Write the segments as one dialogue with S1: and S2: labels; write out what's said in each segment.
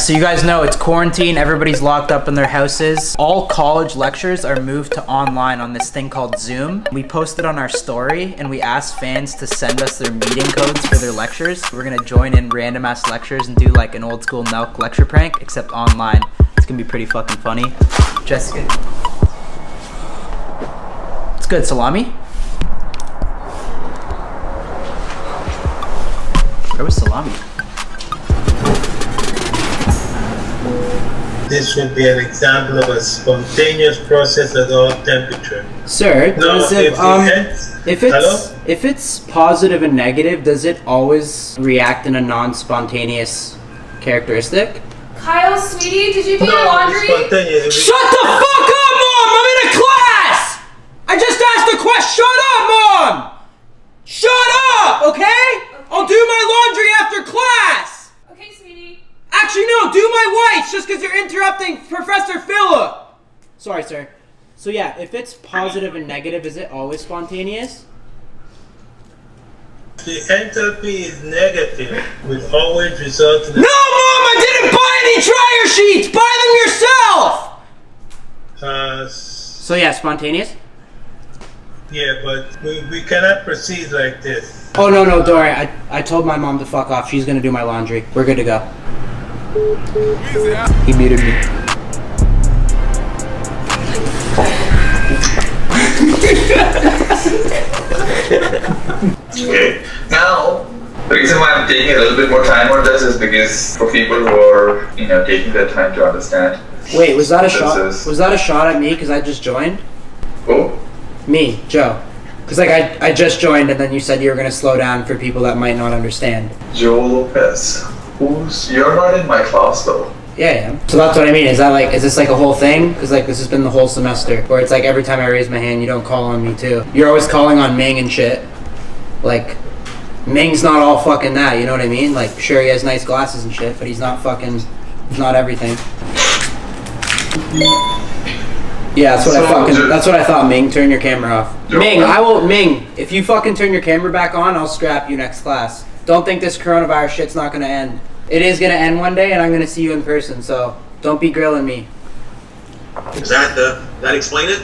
S1: so you guys know it's quarantine. Everybody's locked up in their houses. All college lectures are moved to online on this thing called Zoom. We posted on our story and we asked fans to send us their meeting codes for their lectures. We're gonna join in random ass lectures and do like an old school Nelk lecture prank, except online. It's gonna be pretty fucking funny. Jessica. It's good, salami. Where was salami?
S2: This would be an example of a spontaneous process at all temperature.
S1: Sir,
S2: No,
S1: does
S2: if
S1: it,
S2: the
S1: um,
S2: heads-
S1: if it's
S2: Hello?
S1: if it's positive and negative, does it always react in a non-spontaneous characteristic?
S3: Kyle, sweetie, did you do your
S2: No,
S3: laundry?
S2: spontaneous.
S1: Shut the fuck up, mom! I'm in a class. I just asked a question. Shut up, mom! Shut up, okay? I'll do my laundry after class.
S3: Okay, sweetie.
S1: Actually, no, do my whites just because you're interrupting Professor Philip. Sorry, sir. So yeah, if it's positive and negative, is it always spontaneous?
S2: The enthalpy is negative, will always result in
S1: No, mom, I didn't buy any dryer sheets. Buy them yourself.
S2: uh,
S1: So yeah, spontaneous.
S2: yeah, but we, we cannot proceed like this.
S1: Oh no, no, Dory. I I told my mom to fuck off. She's gonna do my laundry. We're good to go. He muted me.
S4: Okay. Now, the reason why I'm taking a little bit more time on this is because for people who are, you know, taking their time to understand.
S1: Wait, was that a shot?
S4: is-
S1: Was that a shot at me? Cause I just joined.
S4: Oh,
S1: Me, Joe. Cause like I I just joined and then you said you were gonna slow down for people that might not understand.
S4: Joe Lopez. Who's you're not in my class though.
S1: Yeah, I am. So that's what I mean. Is that like, is this like a whole thing? Because like this has been the whole semester, where it's like every time I raise my hand, you don't call on me too. You're always calling on Ming and shit. Like, Ming's not all fucking that. You know what I mean? Like, sure he has nice glasses and shit, but he's not fucking. He's not everything. Yeah, that's what I fucking.
S4: ju-
S1: That's what I thought. Ming, turn your camera off. Ming. I will. Ming, if you fucking turn your camera back on, I'll scrap you next class. Don't think this coronavirus shit's not gonna end. It is gonna end one day, and I'm gonna see you in person. So don't be grilling me.
S5: Is that the that explain it?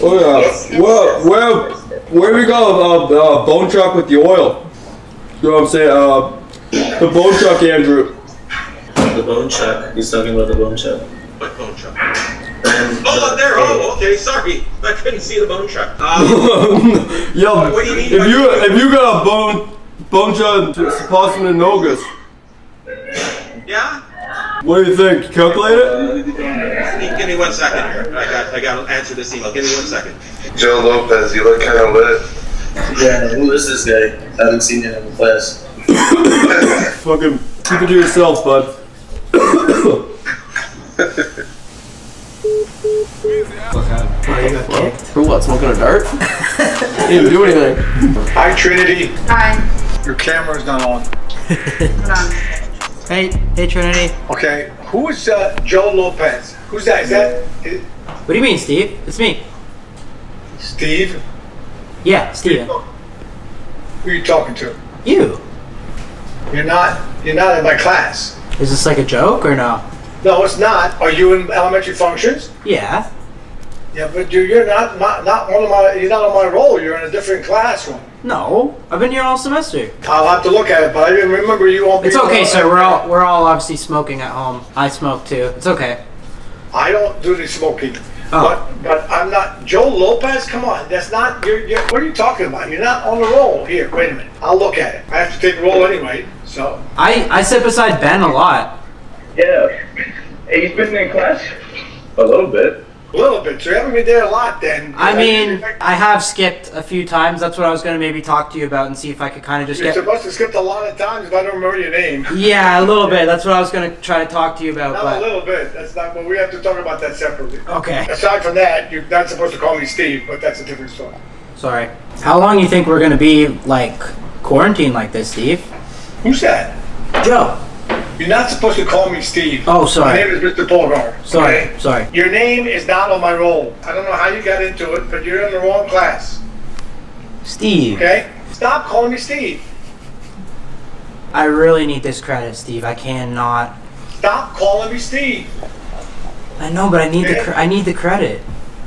S6: Oh yeah. Well, where where we go? uh, uh, bone truck with the oil? You know what I'm saying? Uh, the bone truck, Andrew.
S7: The bone chuck. He's talking about the bone chuck.
S5: What bone truck?
S7: And
S5: Oh, up there. Oh, okay. Sorry, I couldn't see the bone truck. Um,
S6: Yo,
S5: What do you mean
S6: if you if you got a bone bone truck, supposing in Nogus,
S5: yeah.
S6: what do you think? Calculate it?
S5: Give me- one second here. I got I got to answer this email. Give me one second.
S4: Joe Lopez, you look kind of lit.
S7: yeah, who is this guy? I haven't seen him in class.
S6: Fucking keep it to yourself, bud.
S1: You got.
S6: For what? Smoking a dart? Didn't do anything.
S8: Hi, Trinity.
S3: Hi.
S8: Your camera's not on.
S1: Hey, hey Trinity.
S8: Okay. Who is uh, Joe Lopez? Who's that? Is that is
S1: What do you mean, Steve? It's me.
S8: Steve?
S1: Yeah, Steve.
S8: Who are you talking to?
S1: You.
S8: You're not. You're not in my class.
S1: Is this like a joke or no?
S8: No, it's not. Are you in elementary functions?
S1: Yeah.
S8: Yeah, but you're, you're not, not not one of my. You're not on my roll. You're in a different classroom.
S1: No, I've been here all semester.
S8: I'll have to look at it, but I didn't remember you won't be.
S1: It's okay, sir. We're all we're all obviously smoking at home. I smoke too. It's okay.
S8: I don't do the smoking.
S1: Oh.
S8: But but I'm not Joe Lopez. Come on, that's not. You're, you're, what are you talking about? You're not on the roll. Here, wait a minute. I'll look at it. I have to take a roll anyway. So
S1: I I sit beside Ben a lot.
S4: Yeah. He's been in class a little bit.
S8: A little bit. So you haven't been there a lot then.
S1: I mean, I have skipped a few times. That's what I was gonna maybe talk to you about and see if I could kind of just
S8: You're
S1: get.
S8: supposed to skip a lot of times if I don't remember your name.
S1: Yeah, a little bit. That's what I was gonna try to talk to you about.
S8: Not a little bit. That's not. But we have to talk about that separately.
S1: okay,
S8: Aside from that, you're not supposed to call me Steve, but that's a different story.
S1: sorry. How long do you think we're gonna be like quarantined like this, Steve?
S8: Who's that?
S1: Joe.
S8: You're not supposed to call me Steve.
S1: Oh, sorry.
S8: My name is Mr. Polgar.
S1: Sorry,
S8: okay?
S1: sorry.
S8: Your name is not on my roll. I don't know how you got into it, but you're in the wrong class.
S1: Steve.
S8: Okay? Stop calling me Steve.
S1: I really need this credit, Steve. I cannot.
S8: Stop calling me Steve.
S1: I know, but I need the cr- I need the credit.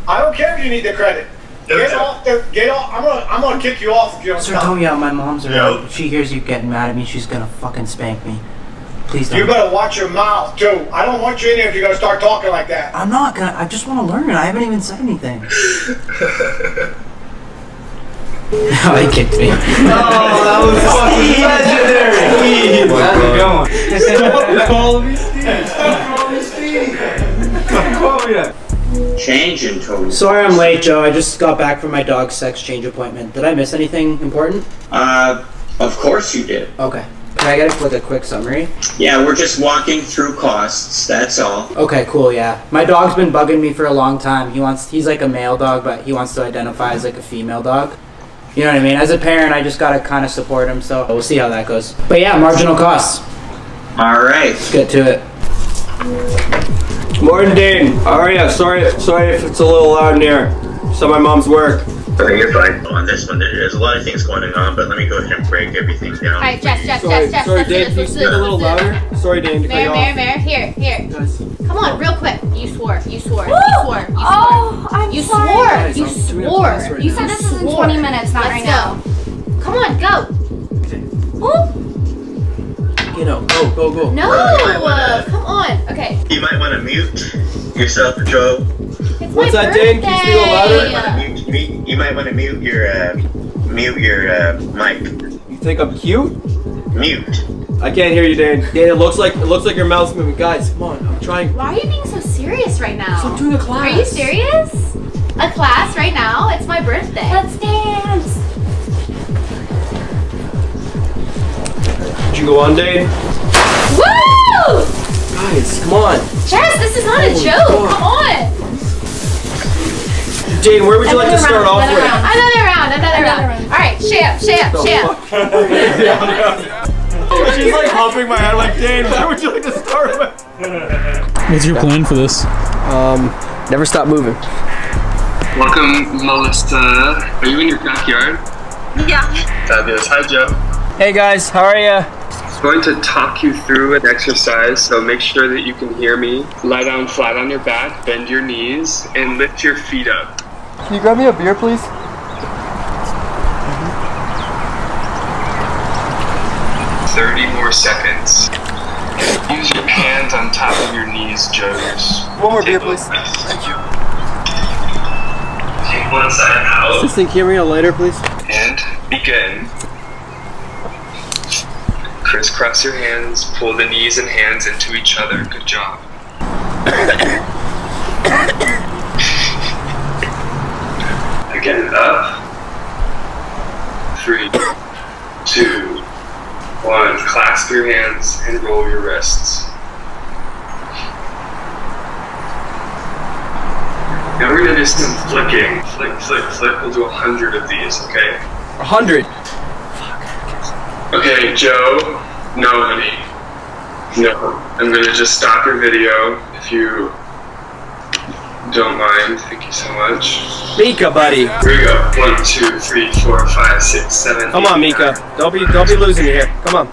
S8: I don't care if you need the credit. Get off the. Get off. I'm gonna. I'm gonna kick you off if you don't
S1: Sir
S8: stop.
S1: Tonya, my mom's around.
S2: Yo.
S1: If she hears you getting mad at me, she's gonna fucking spank me. Please don't.
S8: You better watch your mouth too. I don't want you in here if you're gonna start talking like that.
S1: I'm not gonna. I just want to learn. I haven't even said anything. oh, he kicked me. Oh, that
S6: was
S1: fucking legendary. Steve,
S9: how's
S1: it going?
S6: Don't call me Steve.
S9: Don't call me
S6: Steve. Don't call me that.
S10: Change in total.
S1: Sorry I'm late, Joe. I just got back from my dog sex change appointment. Did I miss anything important?
S10: Uh, of course you did.
S1: Okay. Can I get a, like a quick summary?
S10: Yeah, we're just walking through costs, that's all.
S1: Okay, cool. Yeah, my dog's been bugging me for a long time. He wants. He's like a male dog, but he wants to identify as like a female dog. You know what I mean? As a parent, I just gotta kind of support him. So we'll see how that goes. But yeah, marginal costs.
S10: Alright.
S1: Let's get to it.
S6: Morning, Dane. How are ya? Sorry, sorry if it's a little loud in here. It's at my mom's work.
S2: I think you're fine. On this one, there's a lot of things going on, but let me go ahead and break everything down.
S11: Alright, Jess, Jess,
S6: Sorry,
S11: Jess, Jess,
S6: sorry,
S11: let's
S6: Dane. Can you
S11: let's
S6: speak a little
S11: let's do this.
S6: louder? Sorry, Dane, to cut
S11: Mare,
S6: you
S11: Mare,
S6: off.
S11: Mare, here, here.
S6: Guys,
S11: Come on, real quick. You swore, you swore, you
S3: Woo!
S11: swore, you swore.
S3: Oh, I'm sorry.
S11: You
S3: sorry.
S11: swore,
S6: Guys,
S11: you
S6: I'm
S11: swore.
S6: right
S3: You
S6: now.
S3: said this is in 20 minutes, not
S11: Let's
S3: right
S11: go.
S3: now.
S11: Come on, go.
S6: You know, go, go, go.
S11: No, uh, come on. Okay,
S2: You might want to mute yourself, Joe.
S11: it's
S6: What's
S11: my
S6: that, Dane? Can you speak a little louder?
S11: Birthday.
S2: Mute, mute, you might want to mute your uh, mute your uh, mic.
S6: You think I'm cute?
S2: Mute.
S6: I can't hear you, Dane. Dane, it looks like it looks like your mouth's moving. Guys, come on. I'm trying.
S11: Why are you being so serious right now?
S6: I'm doing a class.
S11: Are you serious? A class right now? It's my birthday.
S3: Let's dance.
S6: Did you go on, Dane?
S11: Woo!
S6: Guys, come on.
S11: Jess, this is not a joke.
S6: fuck.
S11: Come on.
S6: Dane, where would you like to
S11: Another
S6: start
S11: round,
S6: off
S11: another
S6: with?
S11: round. Another round, another,
S3: Another
S11: round.
S3: round.
S11: All right, share, share,
S6: The
S11: share.
S6: fuck? She's like humping my head like, Dane, where would you like to start with?
S12: What's your plan for this?
S6: Um, never stop moving.
S13: Welcome, Melissa. Are you in your backyard? Yeah.
S2: Fabulous. Hi, Joe.
S6: Hey guys, how are you?
S13: I'm going to talk you through an exercise, so make sure that you can hear me. Lie down flat on your back, bend your knees, and lift your feet up.
S6: Can you grab me a beer, please?
S13: Thirty more seconds. Use your hands on top of your knees, Joes.
S6: One more beer,
S13: Take
S6: please.
S13: Thank you. Take one side out
S6: This thing, can you a lighter, please?
S13: and begin. Crisscross your hands, pull the knees and hands into each other. Good job. Again, up. Three, two, one. Clasp your hands and roll your wrists. Now we're gonna do some flicking. Flick, flick, flick. We'll do a hundred of these, okay?
S6: A hundred.
S13: Okay, Joe. No, honey. No. I'm gonna just stop your video if you don't mind. Thank you so much.
S6: Mika, buddy.
S13: Here we go. One, two, three, four, five, six, seven.
S6: Come on, Mika.
S13: nine,
S6: Don't be, don't be losing here. Come on.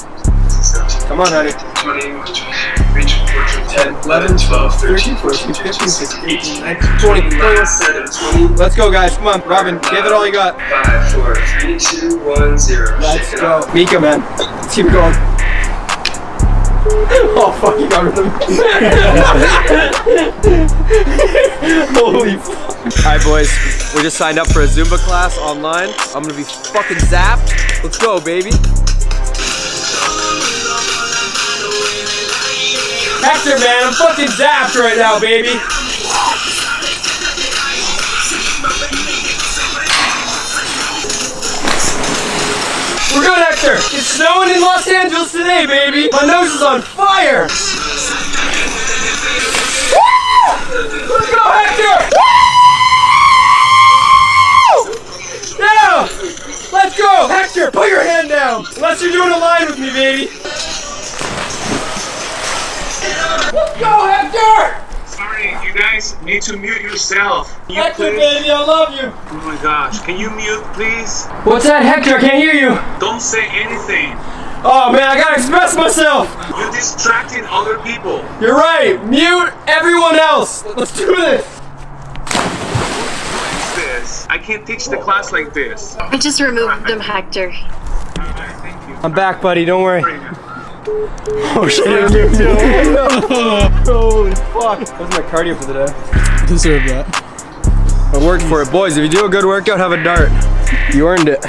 S6: Come on, honey.
S13: 20, 21, 10, 11, 12, 13, 14, 15, 16, 18, 19, 20, 21, 20.
S6: Let's go, guys. Come on, Robin. Give it all you got.
S13: 5, 4, 3, 2, 1, 0.
S6: Let's go. Mika, man. Let's keep going. Oh, fuck, you got rid of me. Holy fuck. Alright, boys. We just signed up for a Zumba class online. I'm gonna be fucking zapped. Let's go, baby. Hector, man, I'm fucking zapped right now, baby. We're good, Hector. It's snowing in Los Angeles today, baby. My nose is on fire. Let's go, Hector. Yeah. Let's go, Hector. Put your hand down. Unless you're doing a line with me, baby.
S5: Guys need to mute yourself. Can you
S6: Hector,
S5: please?
S6: baby, I love you.
S5: Oh my gosh, can you mute, please?
S6: What's that, Hector? I can't hear you.
S5: Don't say anything.
S6: Oh man, I gotta express myself.
S14: You're distracting other people.
S6: You're right. Mute everyone else. Let's do this.
S14: What's this? I can't teach the class like this.
S15: I just removed them, Hector.
S6: I'm back, buddy. Don't worry. Oh shit! Holy fuck! That was my cardio for the day.
S12: Deserve that.
S6: I worked for it, boys. If you do a good workout, have a dart. You earned it.